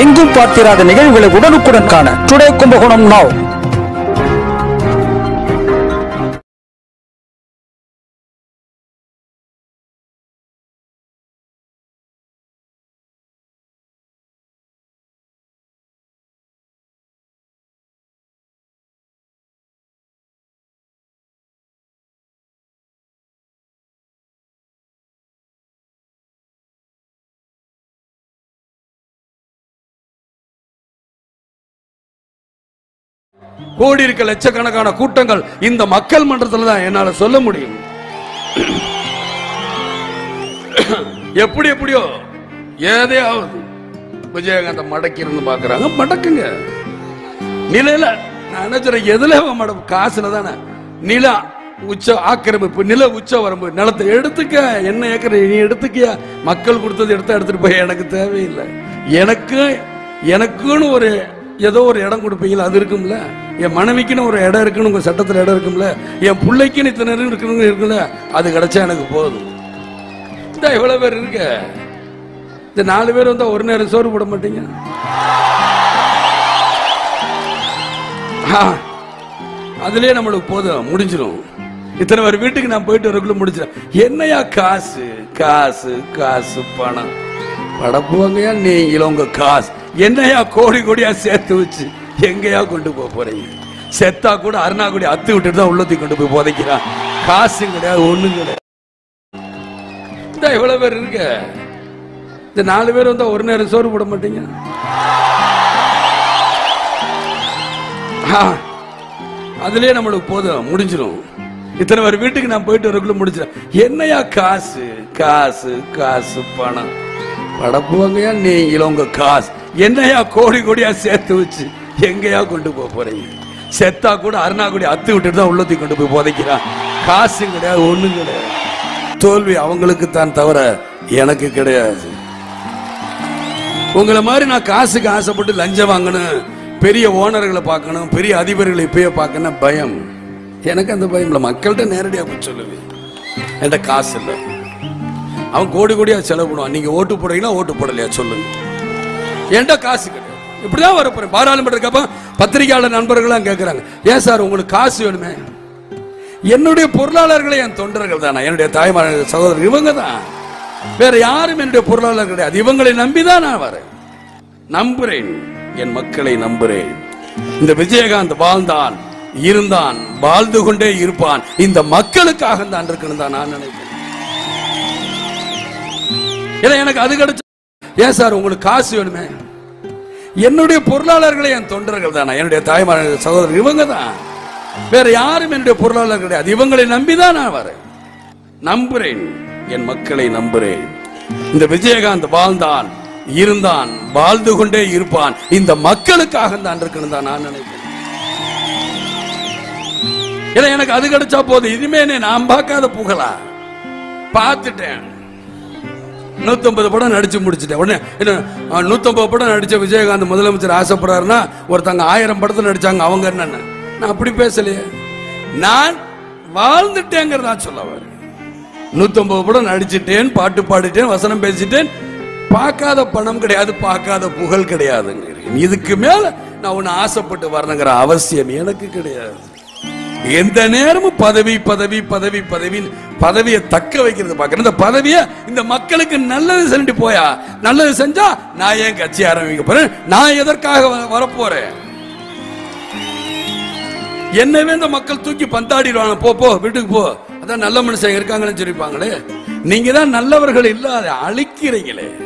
எங்கும் பார்த்திராத நிகழ்வுகளை உடனுக்குடன் காண டுடே கும்பகோணம் நாவ் கோடி இருக்க லட்சக்கணக்கான கூட்டங்கள் இந்த மக்கள் மன்றத்துல தான் என்னால சொல்ல முடியும். எப்படி எப்படியோ ஏதையாவது விஜயகாந்த் மடக்கி இருந்து பாக்குறாங்க. மடக்குங்க. நிலையில நான் என்ன எதுல மட காசுல தானே. நிலா உச்ச ஆக்கிரமிப்பு நில உச்ச வரம்பு நிலத்தை எடுத்துக்க என்ன ஏக்கர் நீ எடுத்துக்கியா? மக்கள் கொடுத்தது எடுத்தா எடுத்துட்டு போய் எனக்கு தேவையில்லை. எனக்கு எனக்குன்னு ஒரு ஏதோ ஒரு இடம் கொடுப்பீங்களா? அது இருக்கும்ல. என் மனைவிக்குன்னு ஒரு இடம் இருக்குன்னு உங்க சட்டத்தில் இடம் இருக்கும்ல. என் பிள்ளைக்குன்னு இத்தனை இடம் இருக்குல்ல அது கிடைச்சா எனக்கு போதும். இந்த எவ்வளோ பேர் இருக்க. இந்த நாலு பேர் வந்தா ஒரு நேரம் சோறு போட மாட்டீங்க? ஆ, அதுலயே நம்மளுக்கு போதும். முடிஞ்சிடும் இத்தனை பேர் வீட்டுக்கு நான் போயிட்டு வரக்குள்ள முடிச்சிடும் என்னையா காசு? காசு காசு பணம். படப்புவாங்கயா நீங்களும் உங்க காசு. என்னையா கோடி கோடியா சேர்த்து வச்சு எங்கேயா கொண்டு போக போறீங்க? செத்தா கூட அருணாக்குடி அத்து விட்டுட்டு தான் உள்ளத்தி கொண்டு போய் புதைக்கிறான். காசும் கிடையாது ஒண்ணும் கிடையாது. இந்த இவ்வளவு பேர் இருக்க இந்த நாலு பேர் வந்தா ஒரு நேரம் சோறு போட மாட்டீங்க? அதுலயே நம்மளுக்கு போதும் முடிஞ்சிடும் இத்தனை பேர் வீட்டுக்கு நான் போயிட்டு வரக்குள்ள முடிச்சிடும் என்னையா காசு காசு காசு பணம். படப்புவங்கயா நீங்களும் உங்க காசு. என்னையா கோடி கோடியா சேர்த்து வச்சு எங்கேயா கொண்டு போக போறீங்க? செத்தா கூட அருணாக்குடி அத்து விட்டுட்டு தான் உள்ளத்தி கொண்டு போய் புதைக்கிறான். காசு கிடையாது ஒண்ணும் கிடையாது. தோல்வி அவங்களுக்கு தான் தவிர எனக்கு கிடையாது. உங்களை மாதிரி நான் காசுக்கு ஆசைப்பட்டு லஞ்சம் வாங்கணும் பெரிய ஓனர்களை பார்க்கணும் பெரிய அதிபர்களை இப்பயே பார்க்கணும் பயம். எனக்கு அந்த பயம் இல்லை மக்கள்கிட்ட நேரடியாக போய் சொல்லுவேன். என்கிட்ட காசு இல்லை. அவன் கோடி கோடியா செலவு பண்ணுவான். நீங்க ஓட்டு போடுறீங்களா ஓட்டு போடலையா? சொல்லுங்க ஏன்டா காசு கிடையாது இப்படிதான் வரப்போறேன் பாராளுமன்றக்கப்ப பத்திரிகையாளர் நண்பர்கள்லாம் கேட்கறாங்க ஏன் சார் உங்களுக்கு காசு வேணுமே? என்னுடைய பொருளாளர்களே என் தொண்டர்கள் தானே? என்னுடைய தாய்மார சகோதரர் இவங்க தான் வேற யாரும் என்னுடைய பொருளாளர் கிடையாது. இவங்களை நம்பிதான் நான் வரேன். நம்புறேன். என் மக்களை நம்புறேன். இந்த விஜயகாந்த் வாழ்ந்தான் இருந்தான் வாழ்ந்து கொண்டே இருப்பான். இந்த மக்களுக்காக தான் இருக்கணும் தான் நான் நினைக்கிறேன். ஏன்னா எனக்கு அது கிடைச்ச ஏன் சார் உங்களுக்கு காசு வேணுமே? என்னுடைய பொருளாளர்களே என் தொண்டர்கள் தானே? என்னுடைய தாய்மார் சகோதரர் இவங்க தான் வேற யாரும் என்னுடைய பொருளாளர் கிடையாது. இவங்களை நம்பிதான் நான் வரேன். நம்புறேன். என் மக்களை நம்புறேன். இந்த விஜயகாந்த் வாழ்ந்தான் இருந்தான் வாழ்ந்து கொண்டே இருப்பான். இந்த மக்களுக்காக தான் இருக்கணும் தான் நான் நினைக்கிறேன். ஏன்னா எனக்கு அது கிடைச்சா போதும். இனிமே நான் பார்க்காத புகழா? பார்த்துட்டேன். நூத்தம்பது படம் நடிச்சு முடிச்சிட்டேன். உடனே என்ன நூத்தம்பது படம் நடிச்ச விஜயகாந்த் முதலமைச்சர் ஆசைப்படுறாருன்னா ஒருத்தங்க ஆயிரம் படத்தை நடிச்சாங்க அவங்க என்னென்ன. நான் அப்படி பேசலையே. நான் வாழ்ந்துட்டேங்கிறதா சொல்ல வரேன். நூத்தம்பது படம் நடிச்சிட்டேன் பாட்டு பாடிட்டேன் வசனம் பேசிட்டேன். பார்க்காத பணம் கிடையாது பார்க்காத புகழ் கிடையாதுங்க இதுக்கு மேல நான் ஒன்னு ஆசைப்பட்டு வரணுங்கிற அவசியம் எனக்கு கிடையாது. எந்த நேரமும் பதவி பதவி பதவி பதவி பதவியை தக்க வைக்கிறது பார்க்கணும். இந்த பதவியை இந்த மக்களுக்கு நல்லது செஞ்சுட்டு போயா? நல்லது செஞ்சா நான் ஏன் கட்சி ஆரம்பிக்க போறேன்? நான் எதற்காக வ- வரப்போறேன்? என்னவே இந்த மக்கள் தூக்கி பந்தாடிடுவாங்க. போ போ வீட்டுக்கு போ. அதான் நல்ல மனுஷன் இருக்காங்கன்னு சொல்லிப்பாங்களே. நீங்க தான் நல்லவர்கள் இல்லாத அழிக்கிறீங்களே.